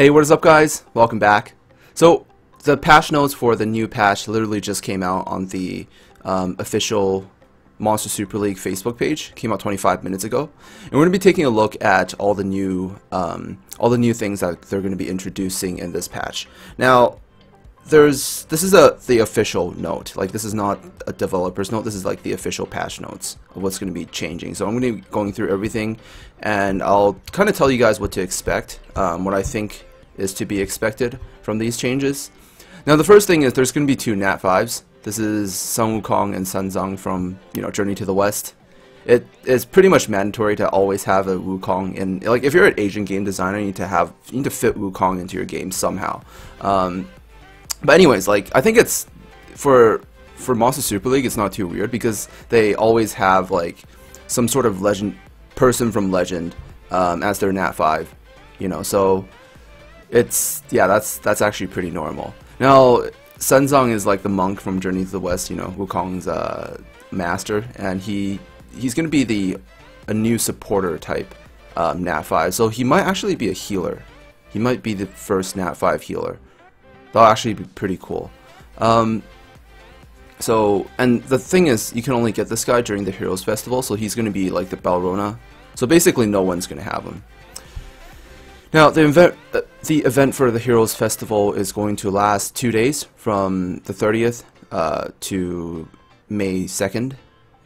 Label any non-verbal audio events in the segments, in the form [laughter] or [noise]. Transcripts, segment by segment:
Hey, what is up guys? Welcome back. So, the patch notes for the new patch literally just came out on the um, official Monster Super League Facebook page. Came out 25 minutes ago, and we're going to be taking a look at all the new um, all the new things that they're going to be introducing in this patch. Now, there's this is a the official note. Like this is not a developer's note. This is like the official patch notes of what's going to be changing. So I'm going to be going through everything, and I'll kind of tell you guys what to expect, um, what I think is to be expected from these changes. Now the first thing is there's going to be two Nat 5s. This is Sun Wukong and Sun Zhang from you know Journey to the West. It is pretty much mandatory to always have a Wukong in like if you're an Asian game designer, you need to have you need to fit Wukong into your game somehow. Um, but anyways, like I think it's for for Monster Super League, it's not too weird because they always have like some sort of legend person from Legend um, as their Nat five, you know. So it's yeah, that's that's actually pretty normal. Now Sun is like the monk from Journey to the West, you know, Wukong's uh, master, and he he's gonna be the a new supporter type um, Nat five. So he might actually be a healer. He might be the first Nat five healer. That'll actually be pretty cool. Um, so, and the thing is, you can only get this guy during the Heroes Festival, so he's going to be like the Balrona. So basically, no one's going to have him. Now, the event, uh, the event for the Heroes Festival is going to last two days, from the 30th uh, to May 2nd.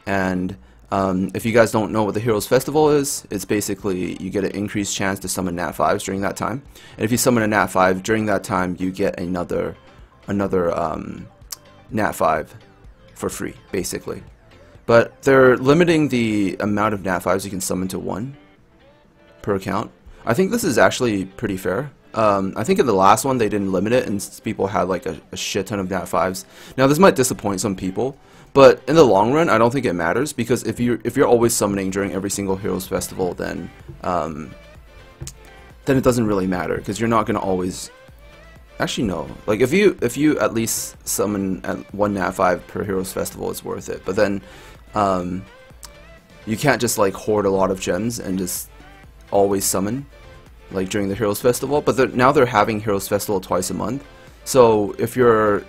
And um, if you guys don't know what the Heroes Festival is, it's basically you get an increased chance to summon Nat 5s during that time. And if you summon a Nat 5 during that time, you get another another um, Nat 5 for free, basically. But they're limiting the amount of Nat 5s you can summon to one per account. I think this is actually pretty fair. Um, I think in the last one they didn't limit it and people had like a, a shit ton of Nat 5s. Now this might disappoint some people, but in the long run, I don't think it matters because if you if you're always summoning during every single Heroes Festival, then um, then it doesn't really matter because you're not gonna always. Actually, no. Like if you if you at least summon at one Nat five per Heroes Festival, it's worth it. But then um, you can't just like hoard a lot of gems and just always summon like during the Heroes Festival. But they're, now they're having Heroes Festival twice a month. So if you're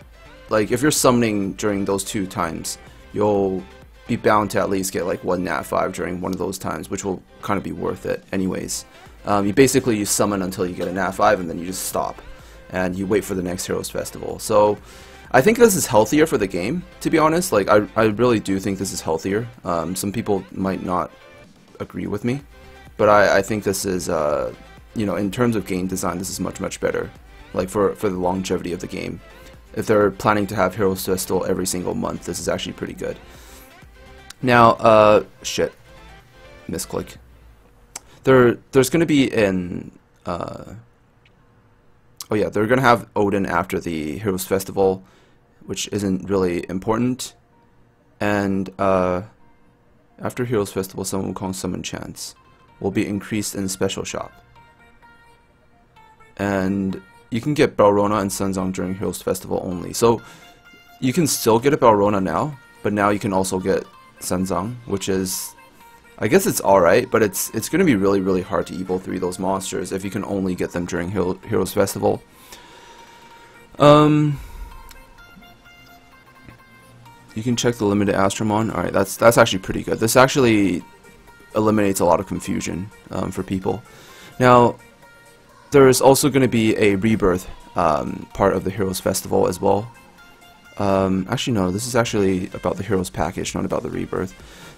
like if you're summoning during those two times, you'll be bound to at least get like one nat 5 during one of those times, which will kind of be worth it anyways. Um, you basically you summon until you get a nat 5 and then you just stop and you wait for the next Heroes Festival. So I think this is healthier for the game, to be honest. Like I, I really do think this is healthier. Um, some people might not agree with me, but I, I think this is, uh, you know, in terms of game design, this is much, much better. Like for, for the longevity of the game if they're planning to have Heroes Festival every single month, this is actually pretty good. Now, uh, shit, misclick. There, there's going to be an, uh, oh yeah, they're going to have Odin after the Heroes Festival, which isn't really important. And, uh, after Heroes Festival, Sun Wukong Summon Chance will be increased in special shop. And you can get Balrona and Sun Zhang during Heroes Festival only. So you can still get a Balrona now, but now you can also get Sun Zhang, which is I guess it's alright, but it's it's going to be really, really hard to Evo 3 those monsters if you can only get them during Hero Heroes Festival. Um, you can check the limited Astromon. Alright, that's that's actually pretty good. This actually eliminates a lot of confusion um, for people. Now, there's also going to be a rebirth um, part of the Heroes Festival as well. Um, actually, no, this is actually about the Heroes package, not about the rebirth.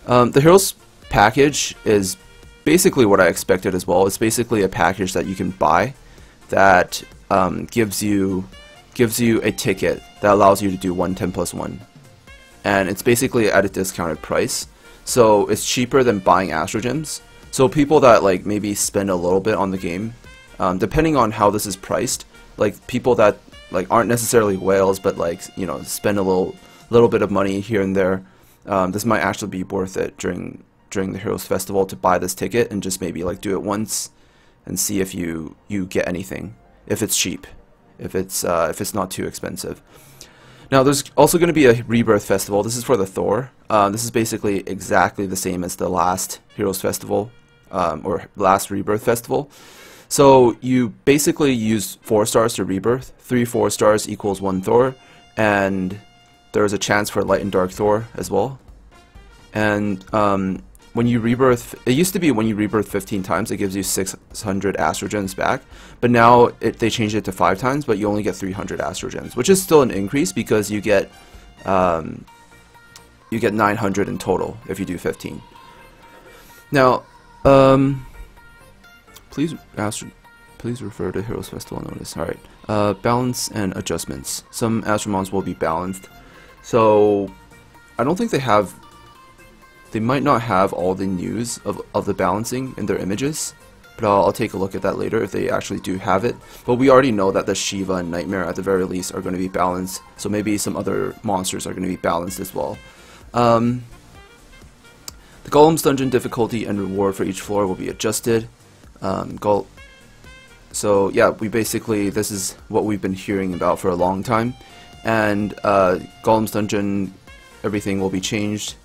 Um, the Heroes package is basically what I expected as well. It's basically a package that you can buy that um, gives you gives you a ticket that allows you to do 110 plus 1. And it's basically at a discounted price. So it's cheaper than buying Astro Gems. So people that like maybe spend a little bit on the game um, depending on how this is priced, like people that like aren't necessarily whales, but like you know spend a little little bit of money here and there, um, this might actually be worth it during during the Heroes Festival to buy this ticket and just maybe like do it once and see if you you get anything if it's cheap, if it's uh, if it's not too expensive. Now there's also going to be a Rebirth Festival. This is for the Thor. Uh, this is basically exactly the same as the last Heroes Festival um, or last Rebirth Festival. So you basically use 4 stars to rebirth, 3 4 stars equals 1 Thor, and there's a chance for Light and Dark Thor as well. And um, when you rebirth, it used to be when you rebirth 15 times, it gives you 600 astrogems back, but now it, they changed it to 5 times, but you only get 300 astrogems, which is still an increase because you get um, you get 900 in total if you do 15. Now, um, please astro please refer to Heroes Festival notice. Alright, uh, balance and adjustments. Some Astromons will be balanced, so I don't think they have they might not have all the news of, of the balancing in their images, but I'll, I'll, take a look at that later if they actually do have it. But we already know that the Shiva and Nightmare at the very least are going to be balanced, so maybe some other monsters are going to be balanced as well. Um, the Golem's dungeon difficulty and reward for each floor will be adjusted. Um, so yeah, we basically, this is what we've been hearing about for a long time. And uh, Golem's dungeon, everything will be changed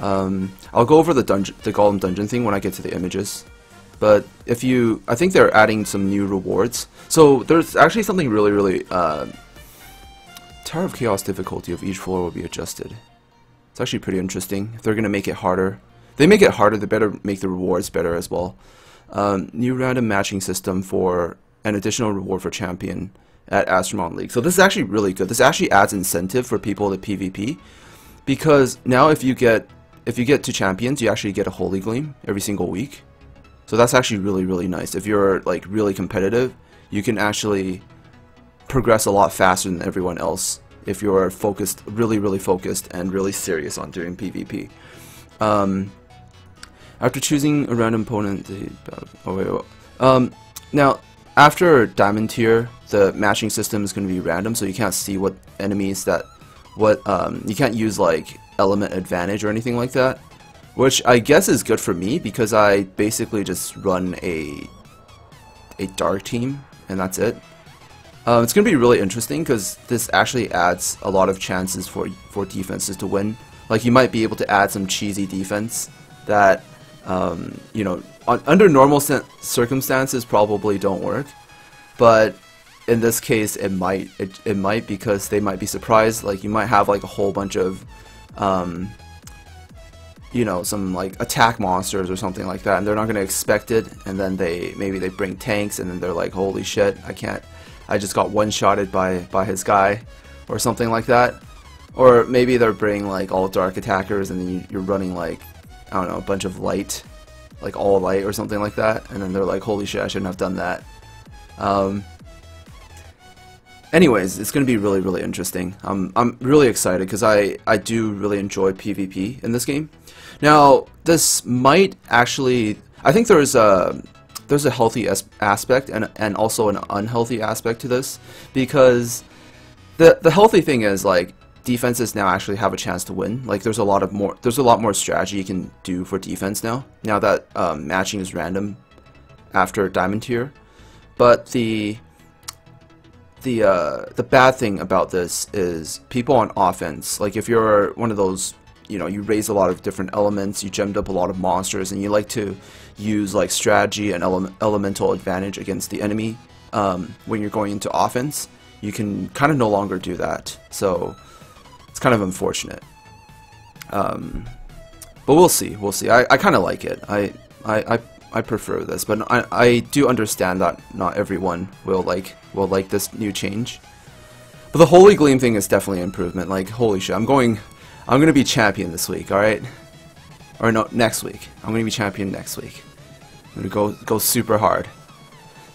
um, I'll go over the dungeon, the Golem dungeon thing when I get to the images. But if you, I think they're adding some new rewards. So there's actually something really, really. Uh, Tower of Chaos difficulty of each floor will be adjusted. It's actually pretty interesting. If they're gonna make it harder, they make it harder. They better make the rewards better as well. Um, new random matching system for an additional reward for champion at Astromon League. So this is actually really good. This actually adds incentive for people to PvP because now if you get if you get to champions, you actually get a Holy Gleam every single week. So that's actually really, really nice. If you're like really competitive, you can actually progress a lot faster than everyone else if you're focused, really, really focused and really serious on doing PvP. Um, after choosing a random opponent, oh wait, wait. Um, now after Diamond tier, the matching system is going to be random, so you can't see what enemies that, what um, you can't use like element advantage or anything like that. Which I guess is good for me because I basically just run a a dark team and that's it. Um, it's going to be really interesting because this actually adds a lot of chances for for defenses to win. Like you might be able to add some cheesy defense that um, you know on, under normal circumstances probably don't work, but in this case it might it, it might because they might be surprised. Like you might have like a whole bunch of um, you know, some like attack monsters or something like that, and they're not going to expect it, and then they maybe they bring tanks, and then they're like, holy shit, I can't, I just got one-shotted by by his guy, or something like that, or maybe they're bringing like all dark attackers, and then you're running like, I don't know, a bunch of light, like all light or something like that, and then they're like, holy shit, I shouldn't have done that. Um, anyways, it's going to be really, really interesting. Um, I'm really excited because I, I do really enjoy PvP in this game. Now, this might actually... I think there's a there's a healthy as aspect and, and also an unhealthy aspect to this because the the healthy thing is like defenses now actually have a chance to win. Like there's a lot of more there's a lot more strategy you can do for defense now. Now that um, matching is random after diamond tier, but the the uh, the bad thing about this is people on offense. Like if you're one of those, you know, you raise a lot of different elements, you gemmed up a lot of monsters, and you like to use like strategy and ele elemental advantage against the enemy um, when you're going into offense. You can kind of no longer do that, so it's kind of unfortunate. Um, but we'll see. We'll see. I, I kind of like it. I, I I I prefer this, but I, I do understand that not everyone will like will like this new change. But the Holy Gleam thing is definitely an improvement. Like, holy shit, I'm going, I'm gonna be champion this week, all right? Or no, next week. I'm gonna be champion next week. I'm gonna go go super hard.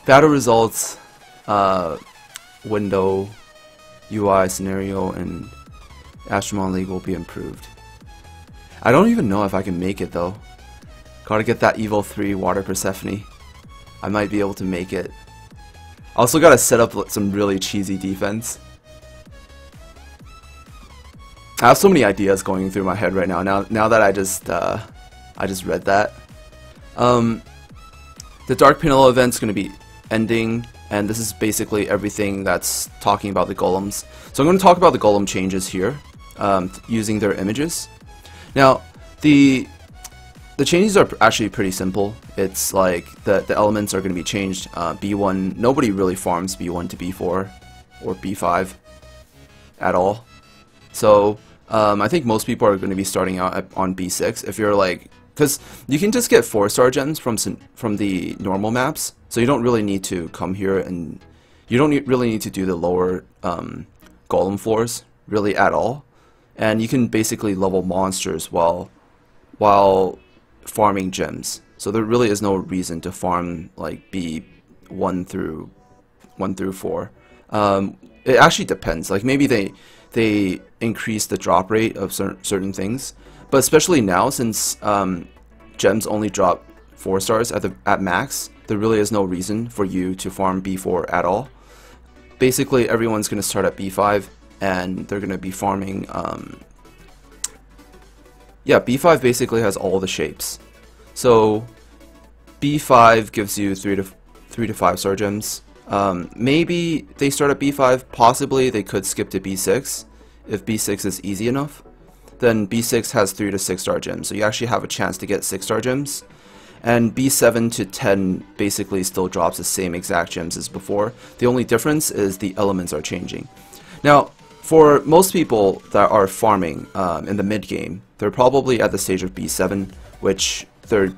Battle results, uh, window, UI scenario, and Astromon League will be improved. I don't even know if I can make it though. Gotta get that Evo 3 Water Persephone. I might be able to make it. Also gotta set up some really cheesy defense. I have so many ideas going through my head right now. Now, now that I just, uh, I just read that. Um, the Dark Penilla event's gonna be ending, and this is basically everything that's talking about the golems. So I'm gonna talk about the golem changes here, um, using their images. Now, the the changes are actually pretty simple. It's like the, the elements are going to be changed. Uh, B1, nobody really farms B1 to B4 or B5 at all. So um, I think most people are going to be starting out at, on B6 if you're like, because you can just get 4-star gems from, from the normal maps, so you don't really need to come here and you don't need, really need to do the lower um, golem floors really at all. And you can basically level monsters while while farming gems. So there really is no reason to farm like B one through one through four. Um, it actually depends. Like maybe they they increase the drop rate of certain certain things, but especially now since um, gems only drop four stars at the at max, there really is no reason for you to farm B4 at all. Basically, everyone's going to start at B5, and they're going to be farming. Um, yeah, B5 basically has all the shapes. So B5 gives you three to three to five star gems. Um, maybe they start at B5. Possibly they could skip to B6 if B6 is easy enough. Then B6 has three to six star gems, so you actually have a chance to get six star gems. And B7 to 10 basically still drops the same exact gems as before. The only difference is the elements are changing. Now, for most people that are farming um, in the mid game, they're probably at the stage of B7, which their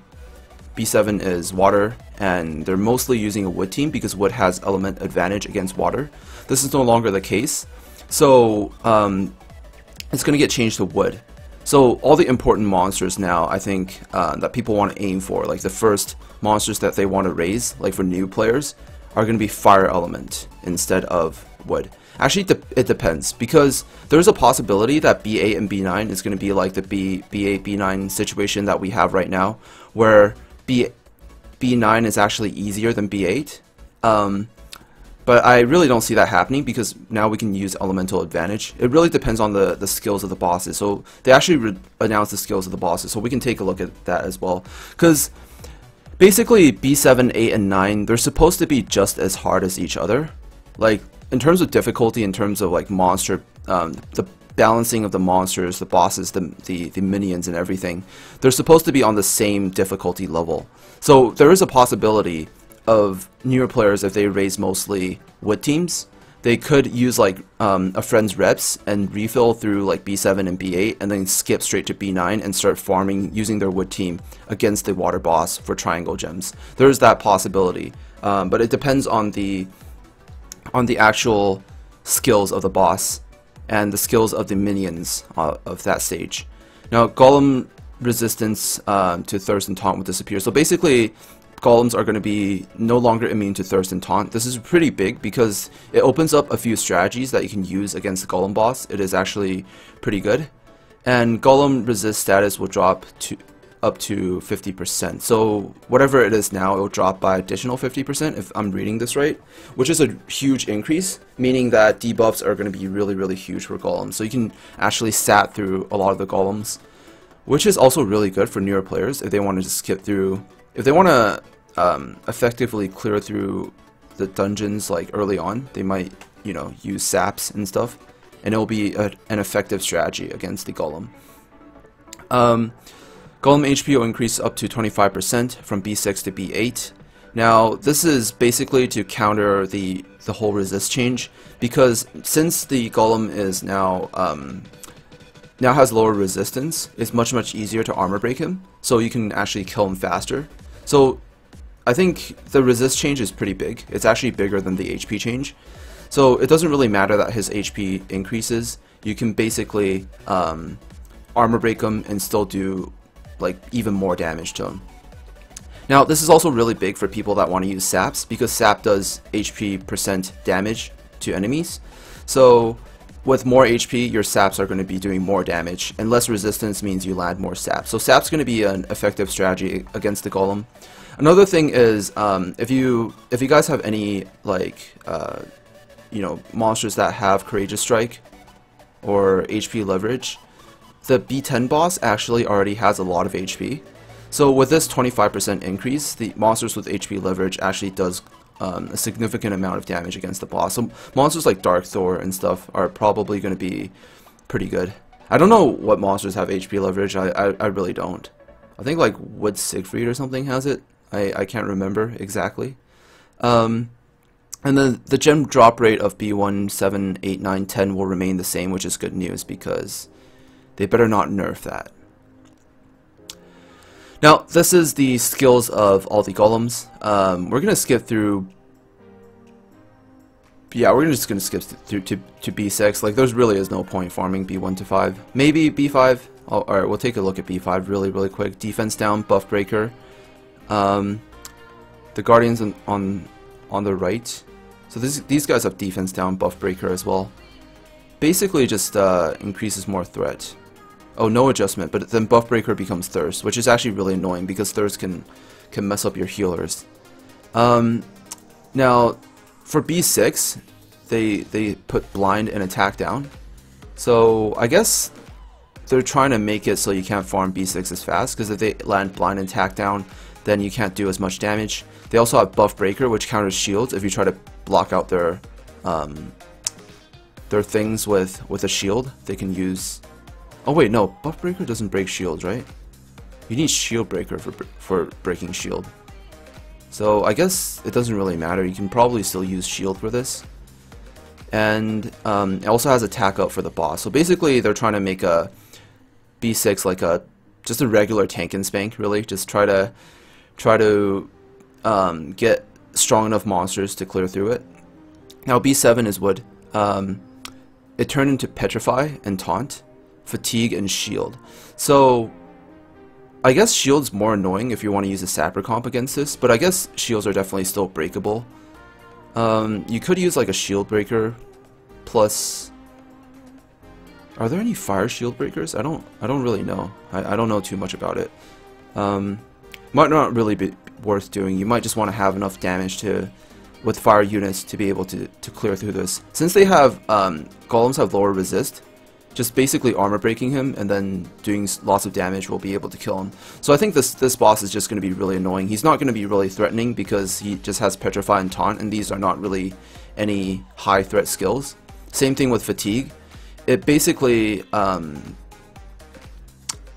B7 is water, and they're mostly using a wood team because wood has element advantage against water. This is no longer the case, so um, it's going to get changed to wood. So all the important monsters now, I think, uh, that people want to aim for, like the first monsters that they want to raise, like for new players, are going to be fire element instead of wood. Actually, it depends because there's a possibility that B8 and B9 is going to be like the B B8 B9 situation that we have right now, where B B9 is actually easier than B8. Um, but I really don't see that happening because now we can use elemental advantage. It really depends on the, the skills of the bosses. So they actually announced the skills of the bosses, so we can take a look at that as well. Because basically B7, 8, and 9, they're supposed to be just as hard as each other. Like in terms of difficulty, in terms of like monster, um, the balancing of the monsters, the bosses, the, the, the minions and everything, they're supposed to be on the same difficulty level. So there is a possibility of newer players, if they raise mostly wood teams, they could use like um, a friend's reps and refill through like B7 and B8 and then skip straight to B9 and start farming using their wood team against the water boss for triangle gems. There's that possibility, um, but it depends on the on the actual skills of the boss and the skills of the minions uh, of that stage. Now, Golem resistance um, to Thirst and Taunt will disappear. So basically, Golems are going to be no longer immune to Thirst and Taunt. This is pretty big because it opens up a few strategies that you can use against the Golem boss. It is actually pretty good. And Golem resist status will drop to up to 50%. So whatever it is now, it will drop by additional 50% if I'm reading this right, which is a huge increase, meaning that debuffs are going to be really, really huge for golems. So you can actually sat through a lot of the golems, which is also really good for newer players if they want to just skip through, if they want to um, effectively clear through the dungeons like early on, they might, you know, use saps and stuff, and it will be a, an effective strategy against the golem. Um, Golem HP will increase up to 25% from B6 to B8. Now, this is basically to counter the, the whole resist change, because since the Golem is now um, now has lower resistance, it's much much easier to armor break him, so you can actually kill him faster. So I think the resist change is pretty big. It's actually bigger than the HP change. So it doesn't really matter that his HP increases. You can basically um, armor break him and still do like even more damage to him. Now this is also really big for people that want to use saps because sap does HP percent damage to enemies. So with more HP, your saps are going to be doing more damage, and less resistance means you land more saps. So sap's going to be an effective strategy against the golem. Another thing is um, if you if you guys have any like uh, you know monsters that have courageous strike or HP leverage, the B10 boss actually already has a lot of HP. So with this 25% increase, the monsters with HP leverage actually does um, a significant amount of damage against the boss. So monsters like Dark Thor and stuff are probably going to be pretty good. I don't know what monsters have HP leverage, I, I, I really don't. I think like Wood Siegfried or something has it. I, I can't remember exactly. Um, and then the gem drop rate of B1, 7, 8, 9, 10 will remain the same, which is good news because they better not nerf that. Now, this is the skills of all the golems. Um, we're going to skip through... Yeah, we're just going to skip through to, to B6. Like, there's really is no point farming B1 to 5. Maybe B5. Oh, Alright, we'll take a look at B5 really, really quick. Defense down, buff breaker. Um, the Guardians on, on, on the right. So this, these guys have defense down, buff breaker as well. Basically just uh, increases more threat. Oh, no adjustment, but then buff breaker becomes thirst, which is actually really annoying because thirst can can mess up your healers. Um, now, for B6, they they put blind and attack down. So I guess they're trying to make it so you can't farm B6 as fast because if they land blind and attack down, then you can't do as much damage. They also have buff breaker, which counters shields if you try to block out their um, their things with with a shield. They can use. Oh wait, no, buff breaker doesn't break shields, right? You need shield breaker for for breaking shield. So I guess it doesn't really matter. You can probably still use shield for this. And um, it also has attack up for the boss. So basically, they're trying to make a B6 like a just a regular tank and spank. Really, just try to try to um, get strong enough monsters to clear through it. Now B7 is wood. Um, it turned into Petrify and Taunt, Fatigue and Shield. So I guess Shield's more annoying if you want to use a Sapper comp against this, but I guess Shields are definitely still breakable. Um, you could use like a Shield Breaker plus... Are there any Fire Shield Breakers? I don't I don't really know. I, I don't know too much about it. Um, might not really be worth doing. You might just want to have enough damage to with fire units to be able to, to clear through this. Since they have, um, golems have lower resist, just basically armor breaking him and then doing lots of damage will be able to kill him. So I think this this boss is just going to be really annoying. He's not going to be really threatening because he just has Petrify and Taunt and these are not really any high threat skills. Same thing with Fatigue. It basically um,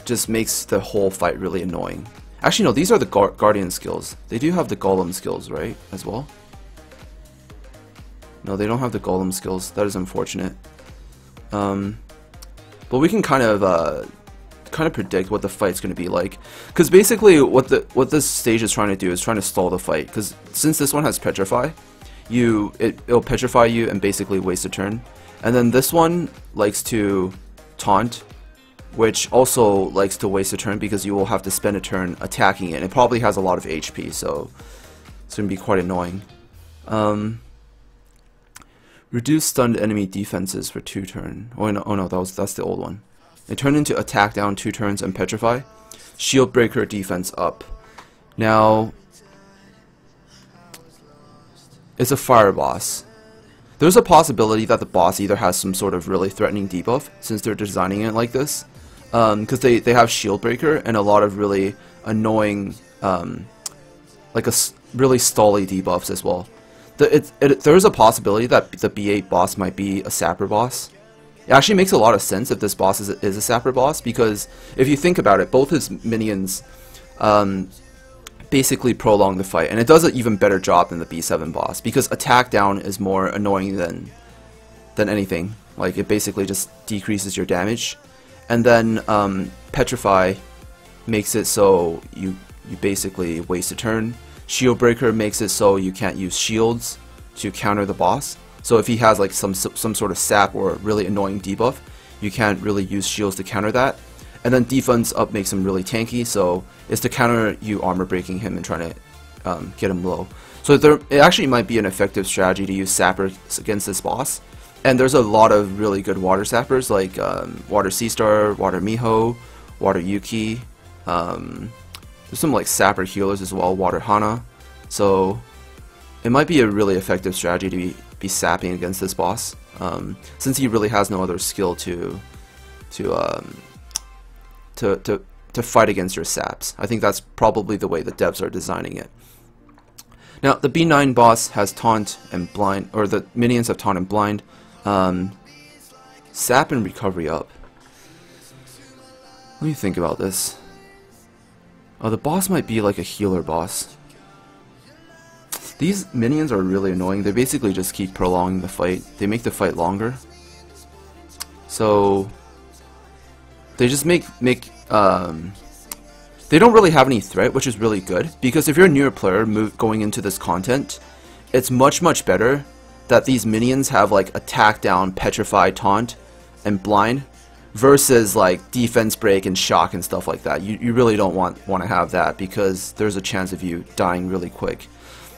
just makes the whole fight really annoying. Actually, no, these are the Guardian skills. They do have the Golem skills, right, as well? No, they don't have the Golem skills. That is unfortunate. Um, but we can kind of uh, kind of predict what the fight's going to be like, because basically what the what this stage is trying to do is trying to stall the fight. Because since this one has Petrify, you it, it'll petrify you and basically waste a turn, and then this one likes to taunt which also likes to waste a turn because you will have to spend a turn attacking it. And It probably has a lot of HP, so it's going to be quite annoying. Um, reduce stunned enemy defenses for two turn. Oh no, oh no, that was that's the old one. It turned into attack down two turns and petrify. Shield breaker defense up. Now, it's a fire boss. There's a possibility that the boss either has some sort of really threatening debuff, since they're designing it like this, because um, they, they have Shield Breaker and a lot of really annoying, um, like a really stally debuffs as well. It, it, there is a possibility that the B8 boss might be a Sapper boss. It actually makes a lot of sense if this boss is, is a Sapper boss because if you think about it, both his minions um, basically prolong the fight, and it does an even better job than the B7 boss because attack down is more annoying than than anything. Like it basically just decreases your damage and then um, Petrify makes it so you you basically waste a turn. Shield Breaker makes it so you can't use shields to counter the boss. So if he has like some some sort of sap or really annoying debuff, you can't really use shields to counter that. And then defense up makes him really tanky, so it's to counter you armor breaking him and trying to um, get him low. So there, it actually might be an effective strategy to use Sapper against this boss, and there's a lot of really good water sappers like um, Water Sea Star, Water Miho, Water Yuki. Um, there's some like sapper healers as well, Water Hana. So it might be a really effective strategy to be, be sapping against this boss, um, since he really has no other skill to to um, to to to fight against your saps. I think that's probably the way the devs are designing it. Now, the B9 boss has Taunt and Blind, or the minions have Taunt and Blind. Um, sap and recovery up. Let me think about this. Oh, the boss might be like a healer boss. These minions are really annoying. They basically just keep prolonging the fight. They make the fight longer. So they just make make um, they don't really have any threat, which is really good because if you're a newer player move, going into this content, it's much much better that these minions have like attack down, petrify, taunt, and blind versus like defense break and shock and stuff like that. You, you really don't want want to have that because there's a chance of you dying really quick.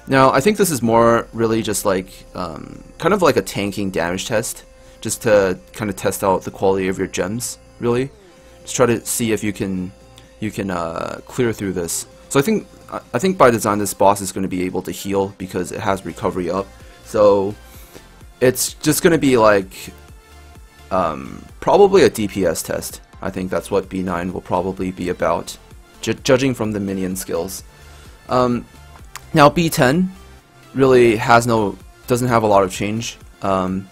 Now I think this is more really just like um, kind of like a tanking damage test, just to kind of test out the quality of your gems. Really, just try to see if you can you can uh, clear through this. So I think I think by design this boss is going to be able to heal because it has recovery up. So it's just going to be like um, probably a DPS test. I think that's what B9 will probably be about, judging from the minion skills. Um, now B10 really has no, doesn't have a lot of change. Um,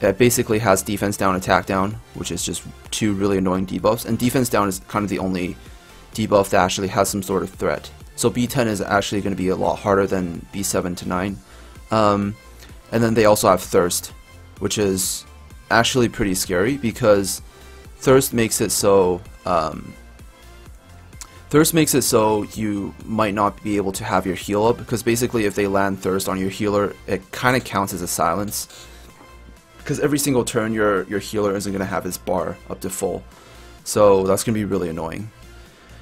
it basically has defense down, attack down, which is just two really annoying debuffs, and defense down is kind of the only debuff that actually has some sort of threat. So B10 is actually going to be a lot harder than B7 to 9. Um, and then they also have Thirst, which is actually pretty scary because Thirst makes it so um, Thirst makes it so you might not be able to have your heal up because basically if they land Thirst on your healer, it kind of counts as a silence. Because every single turn your your healer isn't going to have his bar up to full. So that's going to be really annoying.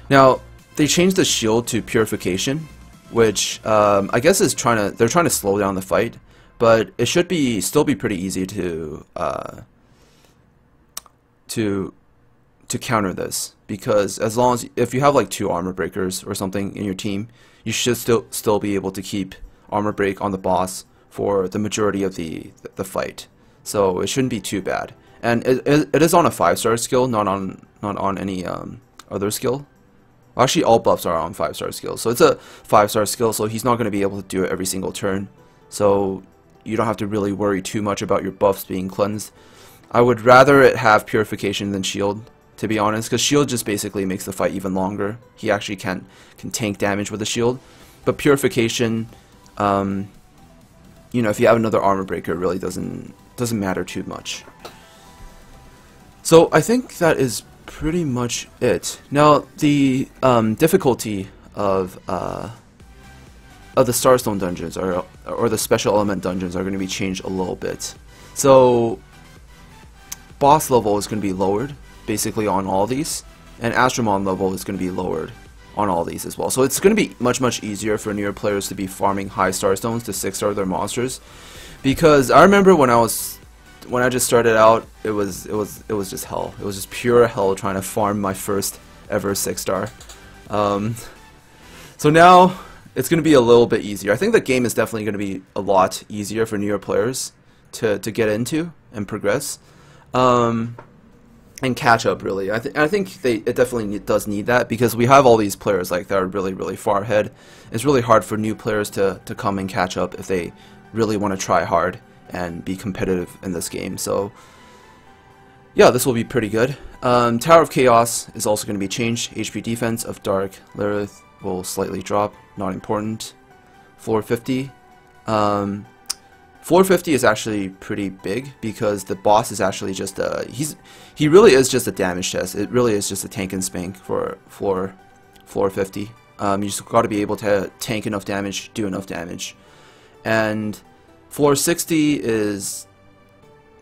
Now, they changed the shield to Purification, which um, I guess is trying to they're trying to slow down the fight but it should be still be pretty easy to uh, to to counter this because as long as if you have like two armor breakers or something in your team, you should still still be able to keep armor break on the boss for the majority of the the fight. So it shouldn't be too bad. And it, it is on a five star skill, not on not on any um, other skill. Actually, all buffs are on five star skills, so it's a five star skill. So he's not going to be able to do it every single turn. So you don't have to really worry too much about your buffs being cleansed. I would rather it have purification than shield, to be honest, because shield just basically makes the fight even longer. He actually can can tank damage with a shield, but purification, um, you know, if you have another armor breaker, it really doesn't doesn't matter too much. So I think that is pretty much it. Now the um, difficulty of uh, of the Starstone dungeons or or the special element dungeons are going to be changed a little bit. So boss level is going to be lowered basically on all these, and Astromon level is going to be lowered on all these as well. So it's going to be much much easier for newer players to be farming high starstones to six star their monsters, because I remember when I was when I just started out, it was it was it was just hell. It was just pure hell trying to farm my first ever six star. Um, so now it's going to be a little bit easier. I think the game is definitely going to be a lot easier for newer players to, to get into and progress. Um, and catch up really. I, th- I think they it definitely need, does need that because we have all these players like that are really really far ahead. It's really hard for new players to to come and catch up if they really want to try hard and be competitive in this game. So yeah, this will be pretty good. Um, Tower of Chaos is also going to be changed. HP defense of Dark Lilith will slightly drop, not important. Floor 50. Um, floor 50 is actually pretty big because the boss is actually just a, he's, he really is just a damage test. It really is just a tank and spank for floor, floor 50. Um, you just got to be able to tank enough damage, do enough damage. And floor 60 is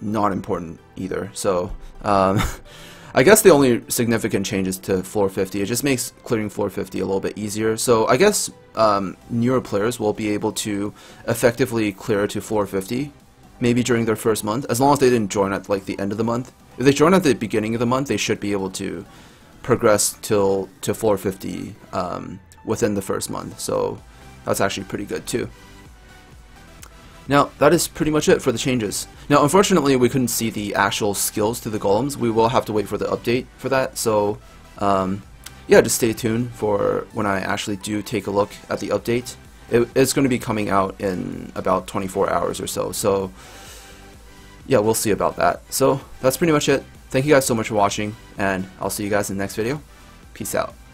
not important either. So, um, [laughs] I guess the only significant changes to floor 50, it just makes clearing floor 50 a little bit easier. So I guess um, newer players will be able to effectively clear to floor 50, maybe during their first month, as long as they didn't join at like the end of the month. If they join at the beginning of the month, they should be able to progress till to floor 50 um, within the first month. So that's actually pretty good too. Now, that is pretty much it for the changes. Now, unfortunately, we couldn't see the actual skills to the golems. We will have to wait for the update for that, so um, yeah, just stay tuned for when I actually do take a look at the update. It, it's going to be coming out in about 24 hours or so, so yeah, we'll see about that. So, that's pretty much it. Thank you guys so much for watching, and I'll see you guys in the next video. Peace out.